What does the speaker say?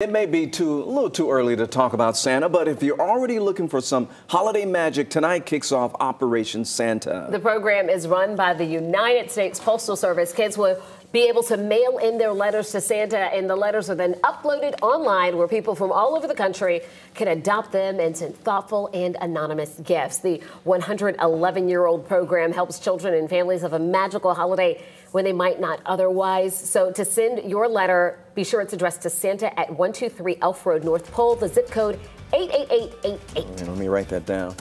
It may be too a little too early to talk about Santa, but if you're already looking for some holiday magic, tonight kicks off Operation Santa. The program is run by the United States Postal Service. Kids will be able to mail in their letters to Santa, and the letters are then uploaded online where people from all over the country can adopt them and send thoughtful and anonymous gifts. The 111 year old program helps children and families have a magical holiday when they might not otherwise. So to send your letter, be sure it's addressed to Santa at 123 Elf Road, North Pole, the zip code 88888. Let me write that down.